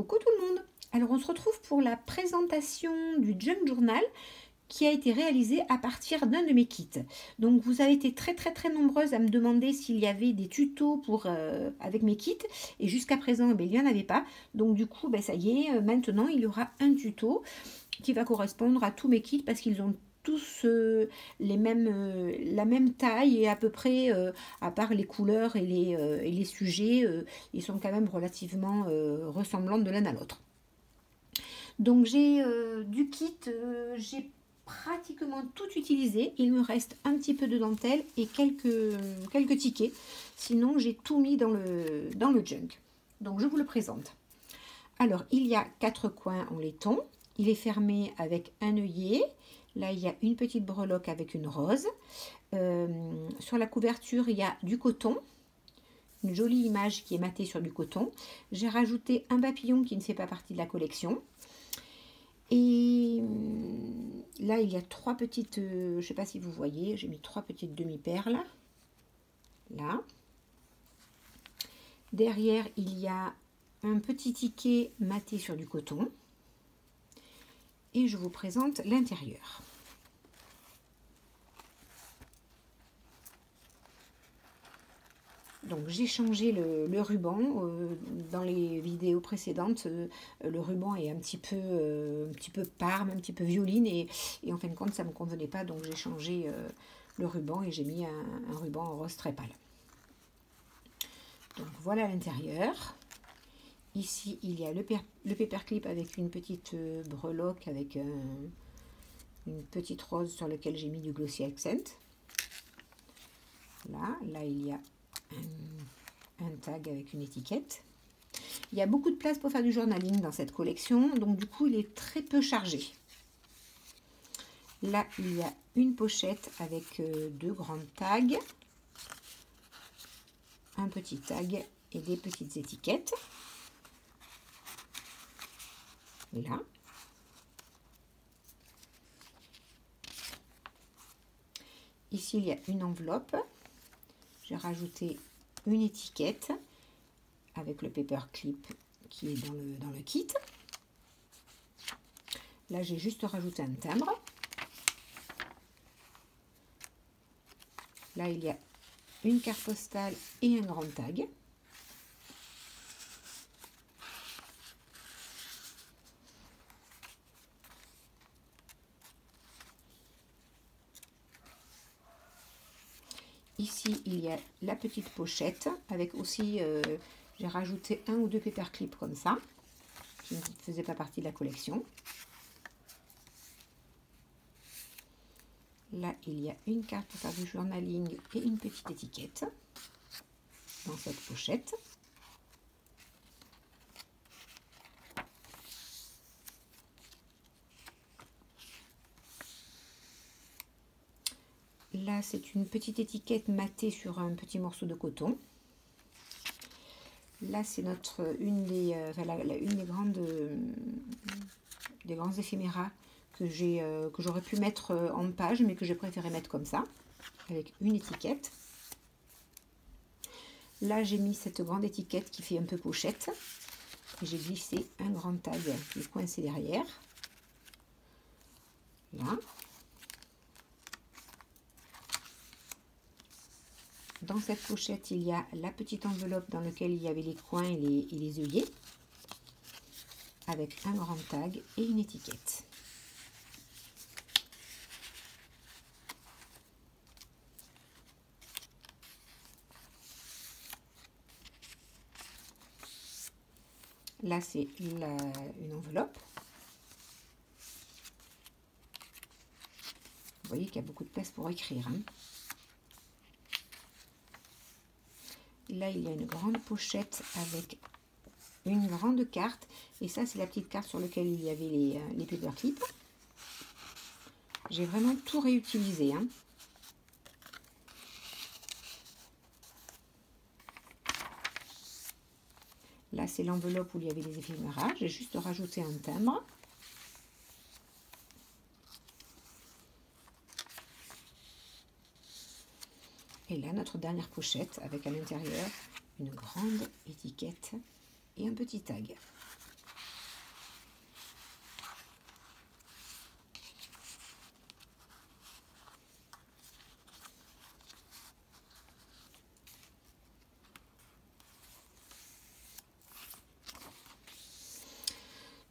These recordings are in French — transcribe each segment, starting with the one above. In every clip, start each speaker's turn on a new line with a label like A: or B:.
A: Coucou tout le monde Alors on se retrouve pour la présentation du Junk Journal qui a été réalisé à partir d'un de mes kits. Donc vous avez été très très très nombreuses à me demander s'il y avait des tutos pour, euh, avec mes kits et jusqu'à présent ben, il n'y en avait pas. Donc du coup ben, ça y est, euh, maintenant il y aura un tuto qui va correspondre à tous mes kits parce qu'ils ont tous euh, les mêmes, euh, la même taille et à peu près, euh, à part les couleurs et les, et les sujets, ils sont quand même relativement ressemblants de l'un à l'autre. Donc j'ai du kit, j'ai pratiquement tout utilisé. Il me reste un petit peu de dentelle et quelques, quelques tickets. Sinon, j'ai tout mis dans le, dans le junk. Donc, je vous le présente. Alors, il y a quatre coins en laiton. Il est fermé avec un œillet. Là, il y a une petite breloque avec une rose. Euh, sur la couverture, il y a du coton. Une jolie image qui est matée sur du coton. J'ai rajouté un papillon qui ne fait pas partie de la collection. Et euh, là, il y a trois petites, euh, je ne sais pas si vous voyez, j'ai mis trois petites demi-perles. Là. Derrière, il y a un petit ticket maté sur du coton et je vous présente l'intérieur. Donc j'ai changé le, ruban. Euh, dans les vidéos précédentes, euh, le ruban est un petit peu, euh, un petit peu parme, un petit peu violine et, en fin de compte ça ne me convenait pas. Donc j'ai changé le ruban et j'ai mis un, ruban en rose très pâle. Donc voilà l'intérieur. Ici, il y a le, le paperclip avec une petite breloque avec une petite rose sur laquelle j'ai mis du glossy accent. Là, là il y a un, tag avec une étiquette. Il y a beaucoup de place pour faire du journaling dans cette collection, donc du coup il est très peu chargé. Là, il y a une pochette avec euh, deux grandes tags, un petit tag et des petites étiquettes là. Ici, il y a une enveloppe. J'ai rajouté une étiquette avec le paper clip qui est dans le, dans le kit. Là, j'ai juste rajouté un timbre. Là, il y a une carte postale et un grand tag. Ici, il y a la petite pochette avec aussi, euh, j'ai rajouté un ou deux paperclips comme ça, qui ne faisaient pas partie de la collection. Là, il y a une carte pour faire du journaling et une petite étiquette dans cette pochette. Là, c'est une petite étiquette matée sur un petit morceau de coton. Là, c'est notre une des, euh, des grandes euh, éphéméras que j'ai euh, que j'aurais pu mettre en page, mais que j'ai préféré mettre comme ça, avec une étiquette. Là, j'ai mis cette grande étiquette qui fait un peu pochette. Et j'ai glissé un grand tag qui est coincé derrière. Là. Dans cette pochette, il y a la petite enveloppe dans laquelle il y avait les coins et les, œillets, avec un grand tag et une étiquette. Là, c'est une enveloppe. Vous voyez qu'il y a beaucoup de place pour écrire. Hein. Là, il y a une grande pochette avec une grande carte. Et ça, c'est la petite carte sur laquelle il y avait les, euh, les paperclips. J'ai vraiment tout réutilisé. Hein. Là, c'est l'enveloppe où il y avait les éphéméras. J'ai juste rajouté un timbre. Et là, notre dernière pochette avec à l'intérieur une grande étiquette et un petit tag.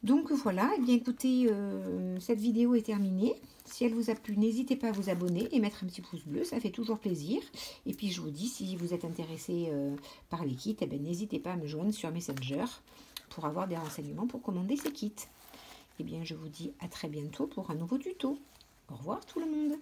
A: Donc voilà, et eh bien écoutez, euh, cette vidéo est terminée. Si elle vous a plu, n'hésitez pas à vous abonner et mettre un petit pouce bleu, ça fait toujours plaisir. Et puis je vous dis, si vous êtes intéressé euh, par les kits, eh n'hésitez pas à me joindre sur Messenger pour avoir des renseignements pour commander ces kits. Et eh bien je vous dis à très bientôt pour un nouveau tuto. Au revoir tout le monde